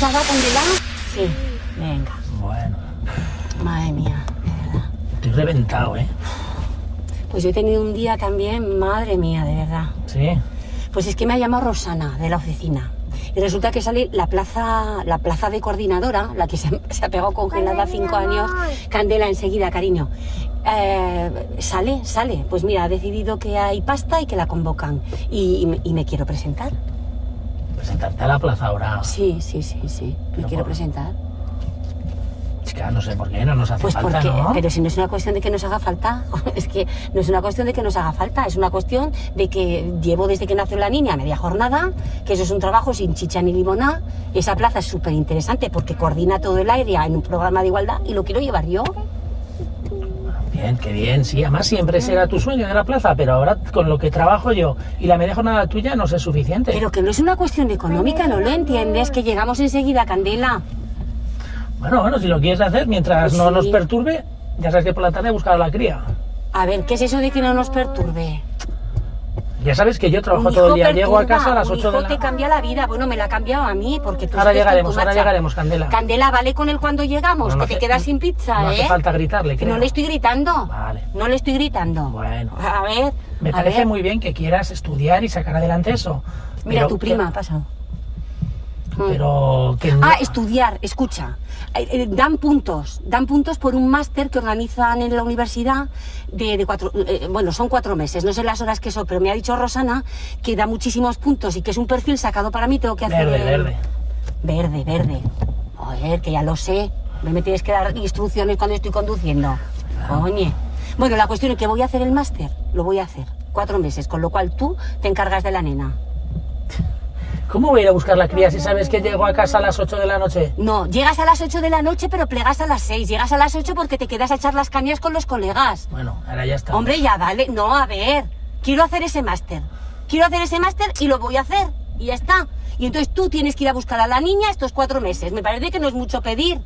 cansada, Candela? Sí. Venga. Bueno, Madre mía, de verdad. estoy reventado, ¿eh? Pues yo he tenido un día también, madre mía, de verdad. Sí. Pues es que me ha llamado Rosana de la oficina. Y resulta que sale la plaza, la plaza de coordinadora, la que se, se ha pegado congelada cinco años. Candela enseguida, cariño. Eh, sale, sale. Pues mira, ha decidido que hay pasta y que la convocan. Y, y me, y me quiero presentar. Presentarte a la plaza ahora. Sí, sí, sí, sí. Me quiero por- presentar. Chica, no sé por qué, no nos hace Pues falta, porque, ¿no? pero si no es una cuestión de que nos haga falta, es que no es una cuestión de que nos haga falta, es una cuestión de que llevo desde que nació la niña media jornada, que eso es un trabajo sin chicha ni limona, esa plaza es súper interesante porque coordina todo el área en un programa de igualdad y lo quiero llevar yo. Bien, qué bien, sí. Además siempre ese era tu sueño de la plaza, pero ahora con lo que trabajo yo y la media jornada tuya no es suficiente. Pero que no es una cuestión económica, ¿no lo entiendes? Que llegamos enseguida, Candela. Bueno, bueno, si lo quieres hacer mientras Pues no sí. nos perturbe, ya sabes que por la tarde he buscado a la cría. A ver, ¿qué es eso de que no nos perturbe? Ya sabes que yo trabajo todo el día, llego a casa a las un 8 de la te cambia la vida. Bueno, me la ha cambiado a mí porque tú Ahora llegaremos, ahora llegaremos, Candela. Candela, vale con él cuando llegamos, No, no que te hace- quedas sin pizza, no ¿eh? hace falta gritarle, creo. no le estoy gritando. Vale. No le estoy gritando. Bueno. A ver. Me a parece ver. muy bien que quieras estudiar y sacar adelante eso. Mira, tu prima ha pasado. Pero que no- Ah, estudiar, escucha. Eh, eh, dan puntos, dan puntos por un máster que organizan en la universidad de, de cuatro, eh, bueno, son cuatro meses, no sé las horas que son, pero me ha dicho Rosana que da muchísimos puntos y que es un perfil sacado para mí, tengo que hacer... Verde, verde. Verde, verde. Joder, que ya lo sé. No me tienes que dar instrucciones cuando estoy conduciendo. Coño. Bueno, la cuestión es que voy a hacer el máster, lo voy a hacer. Cuatro meses, con lo cual tú te encargas de la nena. ¿Cómo voy a ir a buscar la cría si sabes que llego a casa a las 8 de la noche? No, llegas a las 8 de la noche, pero plegas a las 6. Llegas a las 8 porque te quedas a echar las cañas con los colegas. Bueno, ahora ya está. Hombre, ya vale. No, a ver. Quiero hacer ese máster. Quiero hacer ese máster y lo voy a hacer. Y ya está. Y entonces tú tienes que ir a buscar a la niña estos cuatro meses. Me parece que no es mucho pedir.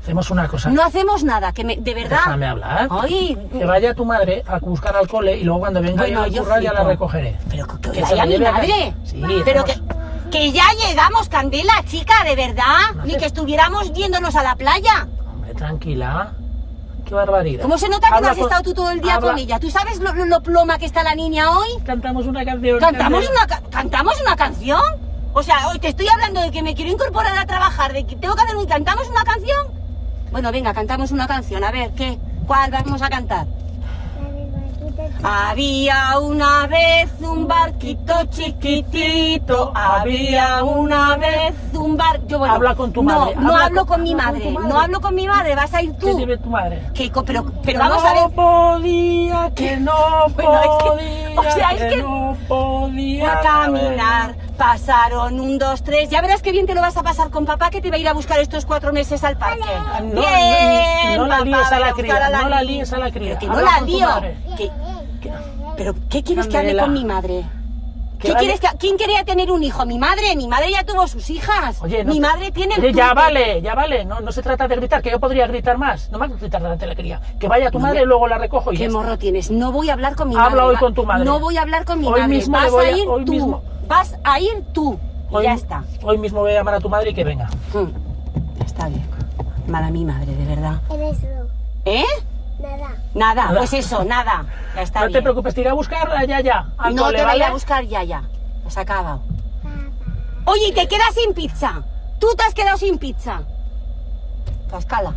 Hacemos una cosa. No hacemos nada, que me, de verdad. Déjame hablar. Ay, Que vaya tu madre a buscar al cole y luego cuando venga Bueno, yo a yo currar ya la recogeré. Pero que, que Que se vaya la mi madre. Sí, pero hacemos- que ya llegamos, Candela, chica, de verdad. No Ni que estuviéramos yéndonos a la playa. Hombre, tranquila. Qué barbaridad. ¿Cómo se nota que no Habla has con- estado tú todo el día habla- con ella? ¿Tú sabes lo, lo- lo ploma que está la niña hoy? Cantamos una canción. ¿Cantamos Candela. una, ca- ¿Cantamos una canción? O sea, hoy te estoy hablando de que me quiero incorporar a trabajar, de que tengo que hacer un... ¿Cantamos una canción? Bueno, venga, cantamos una canción. A ver, ¿qué? ¿Cuál vamos a cantar? Había una vez un barquito chiquitito, había una vez un bar... Yo, bueno, Habla con tu no, madre, No, habla hablo con- con mi con madre, no hablo con mi madre, vas a ir ¿Qué tú. lleve tu madre? Que pero, pero vamos a no ver... podía, que no Bueno, que- podía, o sea, es que- no podía a caminar. Pasaron un, dos, tres. Ya verás qué bien te lo vas a pasar con papá que te va a ir a buscar estos cuatro meses al parque. No, bien, no, no la líes a la cría, no la líes a la cría. Que no la lío. Que- pero, ¿qué quieres que hable con mi madre? ¿Qué vale- quieres que, ¿Quién quería tener un hijo? Mi madre. Mi madre ya tuvo sus hijas. Oye, no mi te- madre tiene el Oye, ya vale, ya vale. No, no se trata de gritar, que yo podría gritar más. No me hagas gritar delante de la cría. Que vaya tu madre y luego la recojo y ya ¿Qué está. morro tienes? No voy a hablar con mi Habla madre. hoy va- con tu madre. No voy a hablar con mi Hoy madre. mismo Vas le voy a a- ir hoy tú. mismo- Vas a ir tú. Y Hoy- ya está. Hoy mismo voy a llamar a tu madre y que venga. Mm, Está bien. Mala mi madre, de verdad. Eres. ¿Eh? Nada. Nada, pues eso, nada. Ya está no bien. te preocupes, te iré a buscarla ya, ya. Al no cole, te ¿vale? a buscar ya, ya. Has acabado. Oye, y te quedas sin pizza. Tú te has quedado sin pizza. Cascala.